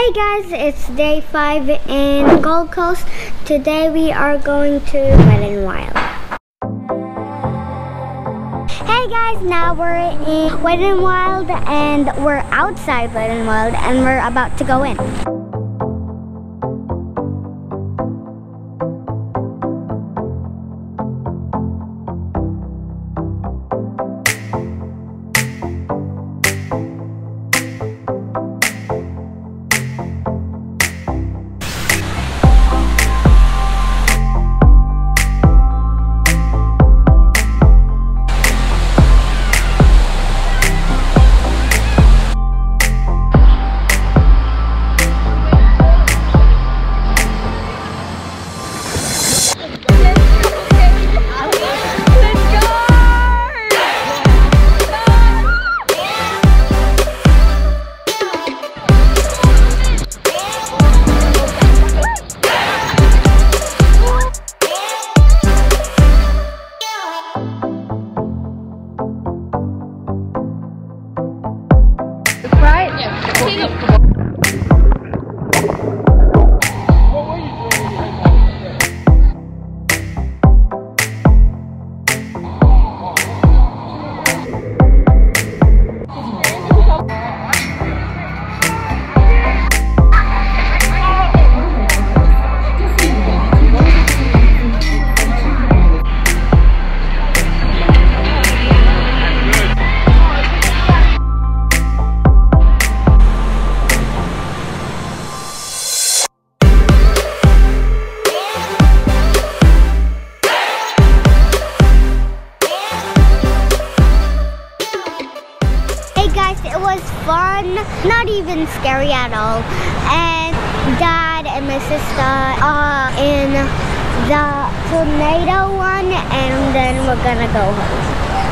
Hey guys, it's day five in Gold Coast. Today we are going to Wet n Wild. Hey guys, now we're in Wet n Wild and we're outside Wet n Wild and we're about to go in. 第一个 it was fun, not even scary at all. And dad and my sister are in the tornado one and then we're gonna go home.